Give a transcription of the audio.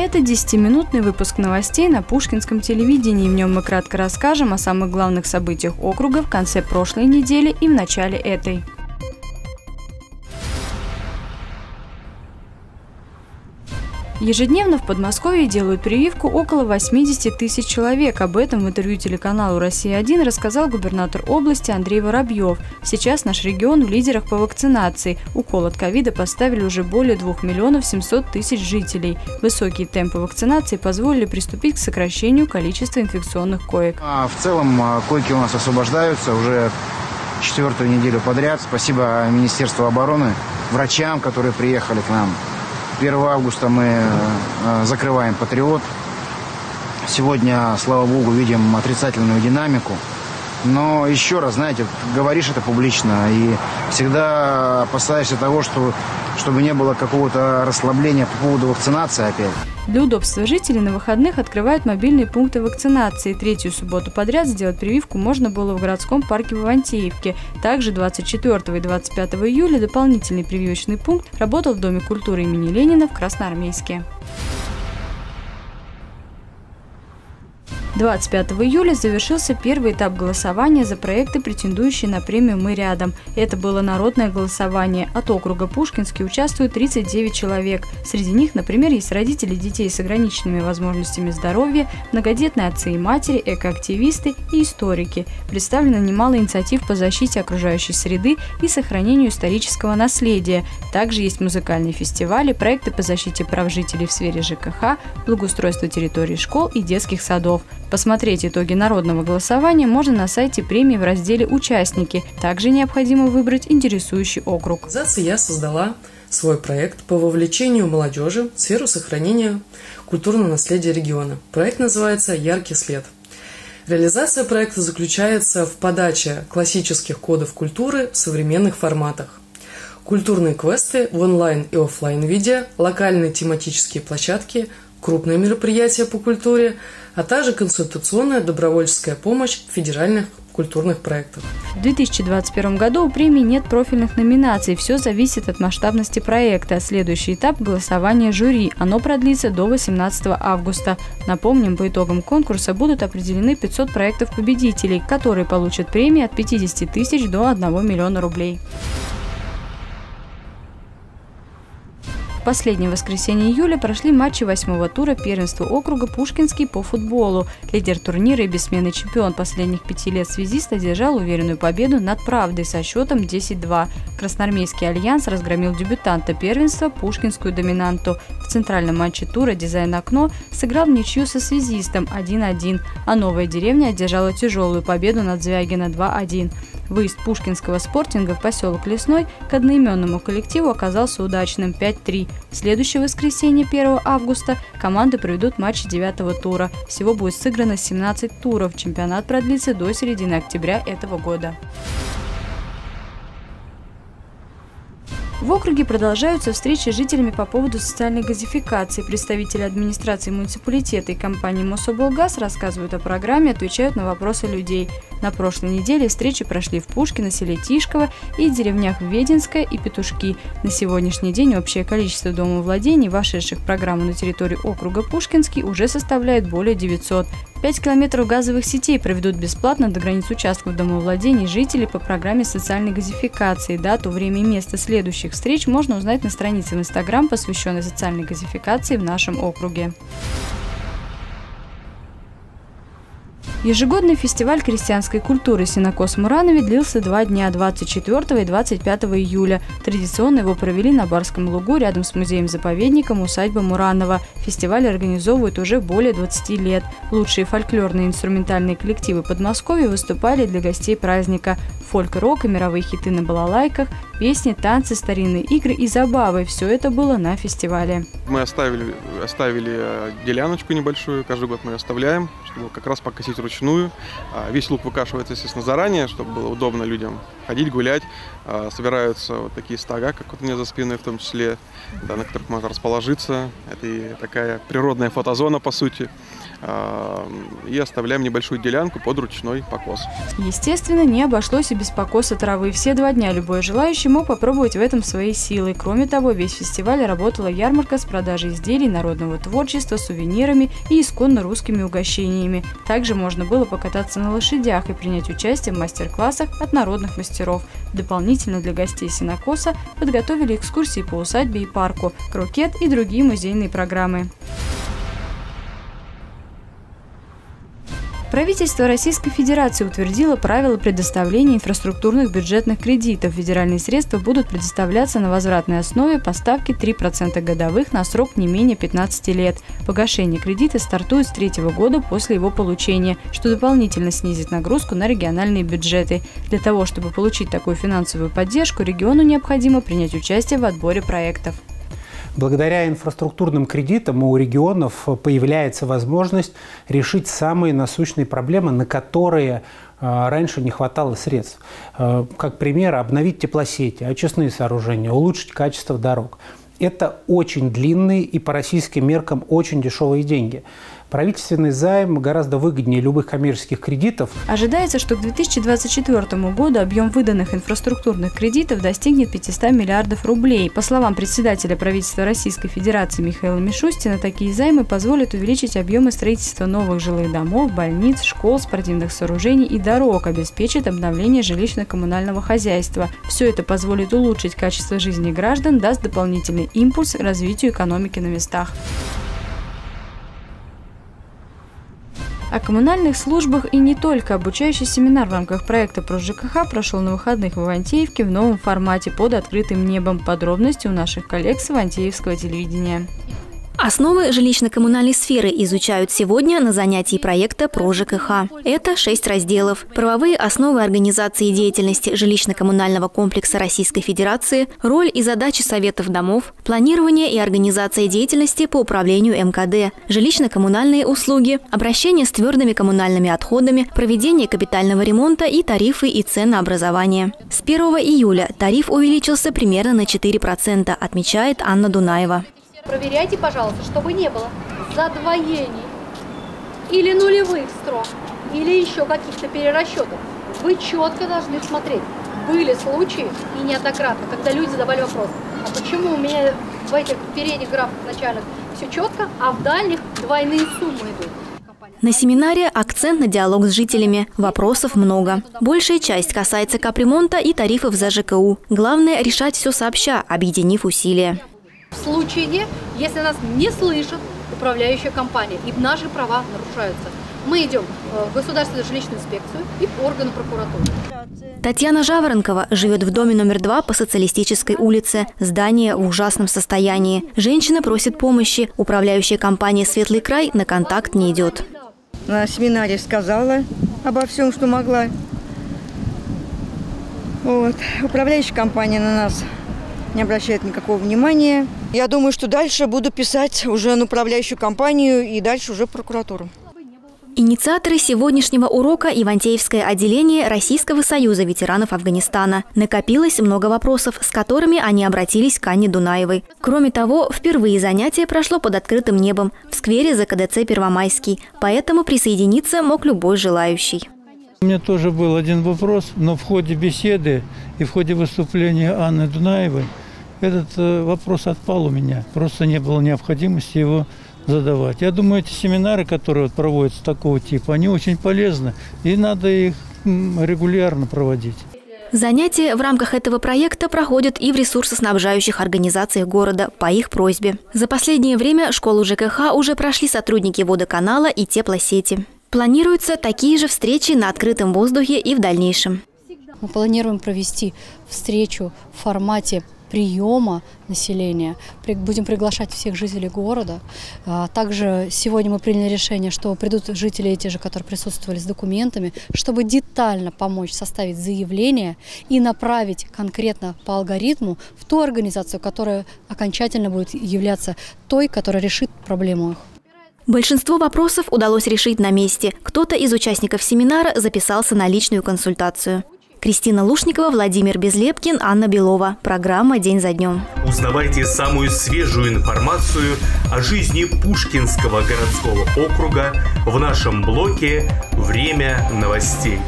Это 10-минутный выпуск новостей на Пушкинском телевидении. В нем мы кратко расскажем о самых главных событиях округа в конце прошлой недели и в начале этой. Ежедневно в Подмосковье делают прививку около 80 тысяч человек. Об этом в интервью телеканалу «Россия-1» рассказал губернатор области Андрей Воробьев. Сейчас наш регион в лидерах по вакцинации. Укол от ковида поставили уже более 2 миллионов 700 тысяч жителей. Высокие темпы вакцинации позволили приступить к сокращению количества инфекционных коек. А в целом а, койки у нас освобождаются уже четвертую неделю подряд. Спасибо Министерству обороны, врачам, которые приехали к нам. 1 августа мы э, закрываем «Патриот». Сегодня, слава богу, видим отрицательную динамику. Но еще раз, знаете, говоришь это публично и всегда опасаешься того, что, чтобы не было какого-то расслабления по поводу вакцинации опять. Для удобства жителей на выходных открывают мобильные пункты вакцинации. Третью субботу подряд сделать прививку можно было в городском парке в Ивантеевке. Также 24 и 25 июля дополнительный прививочный пункт работал в Доме культуры имени Ленина в Красноармейске. 25 июля завершился первый этап голосования за проекты, претендующие на премию «Мы рядом». Это было народное голосование. От округа Пушкинский участвует 39 человек. Среди них, например, есть родители детей с ограниченными возможностями здоровья, многодетные отцы и матери, экоактивисты и историки. Представлено немало инициатив по защите окружающей среды и сохранению исторического наследия. Также есть музыкальные фестивали, проекты по защите прав жителей в сфере ЖКХ, благоустройство территорий школ и детских садов. Посмотреть итоги народного голосования можно на сайте премии в разделе «Участники». Также необходимо выбрать интересующий округ. Организация я создала свой проект по вовлечению молодежи в сферу сохранения культурного наследия региона. Проект называется «Яркий след». Реализация проекта заключается в подаче классических кодов культуры в современных форматах. Культурные квесты в онлайн и офлайн виде, локальные тематические площадки, крупные мероприятия по культуре, а также консультационная добровольческая помощь федеральных культурных проектов. В 2021 году у премии нет профильных номинаций. Все зависит от масштабности проекта. Следующий этап – голосование жюри. Оно продлится до 18 августа. Напомним, по итогам конкурса будут определены 500 проектов-победителей, которые получат премии от 50 тысяч до 1 миллиона рублей. Последнее воскресенье июля прошли матчи восьмого тура первенства округа Пушкинский по футболу. Лидер турнира и бессменный чемпион последних пяти лет связист одержал уверенную победу над «Правдой» со счетом 10-2. Красноармейский альянс разгромил дебютанта первенства Пушкинскую доминанту. В центральном матче тура «Дизайн окно» сыграл в ничью со связистом 1-1, а новая деревня одержала тяжелую победу над Звягина 2-1. Выезд пушкинского спортинга в поселок Лесной к одноименному коллективу оказался удачным 5-3. Следующее воскресенье 1 августа команды проведут матч девятого тура. Всего будет сыграно 17 туров. Чемпионат продлится до середины октября этого года. В округе продолжаются встречи с жителями по поводу социальной газификации. Представители администрации муниципалитета и компании «Мособлгаз» рассказывают о программе, отвечают на вопросы людей. На прошлой неделе встречи прошли в Пушкино, селе Тишково и деревнях Веденская и Петушки. На сегодняшний день общее количество домовладений, вошедших в программу на территории округа Пушкинский, уже составляет более 900. 5 километров газовых сетей проведут бесплатно до границ участков домовладений жителей по программе социальной газификации. Дату, время и место следующих встреч можно узнать на странице в Инстаграм, посвященной социальной газификации в нашем округе. Ежегодный фестиваль крестьянской культуры «Синокос Муранове» длился два дня – 24 и 25 июля. Традиционно его провели на Барском лугу рядом с музеем-заповедником усадьба Муранова. Фестиваль организовывают уже более 20 лет. Лучшие фольклорные инструментальные коллективы Подмосковья выступали для гостей праздника. Фольк-рок и мировые хиты на балалайках, песни, танцы, старинные игры и забавы – все это было на фестивале. Мы оставили, оставили э, деляночку небольшую, каждый год мы оставляем, чтобы как раз покосить вручную. А, весь лук выкашивается, естественно, заранее, чтобы было удобно людям ходить, гулять. А, собираются вот такие стога, как вот у меня за спиной в том числе, да, на которых можно расположиться. Это и такая природная фотозона, по сути и оставляем небольшую делянку под ручной покос. Естественно, не обошлось и без покоса травы. Все два дня любой желающий мог попробовать в этом свои силы. Кроме того, весь фестиваль работала ярмарка с продажей изделий народного творчества, сувенирами и исконно русскими угощениями. Также можно было покататься на лошадях и принять участие в мастер-классах от народных мастеров. Дополнительно для гостей Синокоса подготовили экскурсии по усадьбе и парку, крокет и другие музейные программы. Правительство Российской Федерации утвердило правила предоставления инфраструктурных бюджетных кредитов. Федеральные средства будут предоставляться на возвратной основе по ставке 3% годовых на срок не менее 15 лет. Погашение кредита стартует с третьего года после его получения, что дополнительно снизит нагрузку на региональные бюджеты. Для того, чтобы получить такую финансовую поддержку, региону необходимо принять участие в отборе проектов. Благодаря инфраструктурным кредитам у регионов появляется возможность решить самые насущные проблемы, на которые а, раньше не хватало средств. А, как пример, обновить теплосети, очистные сооружения, улучшить качество дорог. Это очень длинные и по российским меркам очень дешевые деньги. Правительственный займ гораздо выгоднее любых коммерческих кредитов. Ожидается, что к 2024 году объем выданных инфраструктурных кредитов достигнет 500 миллиардов рублей. По словам председателя правительства Российской Федерации Михаила Мишустина, такие займы позволят увеличить объемы строительства новых жилых домов, больниц, школ, спортивных сооружений и дорог, обеспечит обновление жилищно-коммунального хозяйства. Все это позволит улучшить качество жизни граждан, даст дополнительный импульс развитию экономики на местах. О коммунальных службах и не только. Обучающий семинар в рамках проекта про ЖКХ прошел на выходных в Ивантеевке в новом формате под открытым небом. Подробности у наших коллег с Ивантеевского телевидения. Основы жилищно-коммунальной сферы изучают сегодня на занятии проекта «Про ЖКХ». Это шесть разделов. Правовые основы организации деятельности жилищно-коммунального комплекса Российской Федерации, роль и задачи советов домов, планирование и организация деятельности по управлению МКД, жилищно-коммунальные услуги, обращение с твердыми коммунальными отходами, проведение капитального ремонта и тарифы и ценообразование. С 1 июля тариф увеличился примерно на 4%, отмечает Анна Дунаева. Проверяйте, пожалуйста, чтобы не было задвоений или нулевых строк, или еще каких-то перерасчетов. Вы четко должны смотреть. Были случаи, и неоднократно, когда люди задавали вопрос, а почему у меня в этих передних графах начальных все четко, а в дальних двойные суммы идут. На семинаре акцент на диалог с жителями. Вопросов много. Большая часть касается капремонта и тарифов за ЖКУ. Главное – решать все сообща, объединив усилия. В случае, если нас не слышит управляющая компания и наши права нарушаются, мы идем э, в Государственную жилищную инспекцию и в органы прокуратуры. Татьяна Жаворонкова живет в доме номер два по Социалистической улице. Здание в ужасном состоянии. Женщина просит помощи. Управляющая компания «Светлый край» на контакт не идет. На семинаре сказала обо всем, что могла. Вот. Управляющая компания на нас не обращает никакого внимания. Я думаю, что дальше буду писать уже на управляющую компанию и дальше уже в прокуратуру. Инициаторы сегодняшнего урока – Ивантеевское отделение Российского союза ветеранов Афганистана. Накопилось много вопросов, с которыми они обратились к Анне Дунаевой. Кроме того, впервые занятие прошло под открытым небом в сквере ЗКДЦ «Первомайский», поэтому присоединиться мог любой желающий. У меня тоже был один вопрос, но в ходе беседы и в ходе выступления Анны Дунаевой этот э, вопрос отпал у меня. Просто не было необходимости его задавать. Я думаю, эти семинары, которые вот проводятся такого типа, они очень полезны, и надо их регулярно проводить. Занятия в рамках этого проекта проходят и в ресурсоснабжающих организациях города по их просьбе. За последнее время школу ЖКХ уже прошли сотрудники водоканала и теплосети. Планируются такие же встречи на открытом воздухе и в дальнейшем. Мы планируем провести встречу в формате приема населения. Будем приглашать всех жителей города. А, также сегодня мы приняли решение, что придут жители эти же, которые присутствовали с документами, чтобы детально помочь составить заявление и направить конкретно по алгоритму в ту организацию, которая окончательно будет являться той, которая решит проблему их. Большинство вопросов удалось решить на месте. Кто-то из участников семинара записался на личную консультацию. Кристина Лушникова, Владимир Безлепкин, Анна Белова. Программа «День за днем». Узнавайте самую свежую информацию о жизни Пушкинского городского округа в нашем блоке «Время новостей».